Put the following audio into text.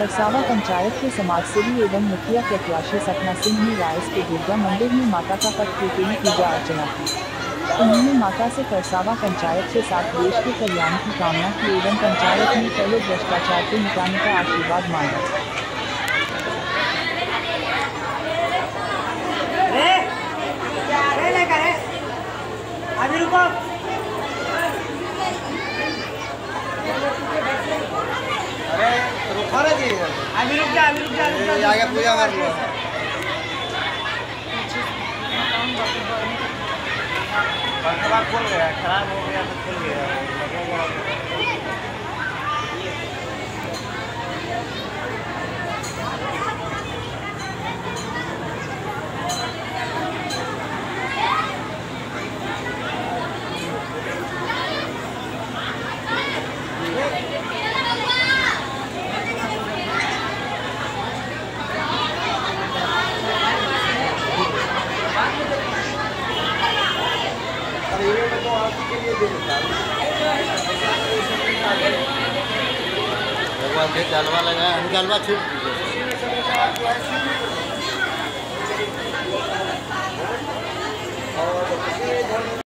परसावा पंचायत के समाजसेवी एवं मुखिया प्रत्याशी सपना सिंह ने रायस के दुर्गा मंदिर में माता का पट पूजन पूजा अर्चना की। उन्होंने माता से परसावा पंचायत के साथ देश के कल्याण की कामना की एवं पंचायत में पहले भ्रष्टाचार को मिटाने का आशीर्वाद मांगा। अभी रुको अरे रुका ना जी अभी रुक जा अभी रुक जा रुक जा आगे पूजा कर लो। खोल गया खराब हो गया तो खुल ये तो लिए दे भगवान के जलवा लगा हम जलवा छूट दीजिए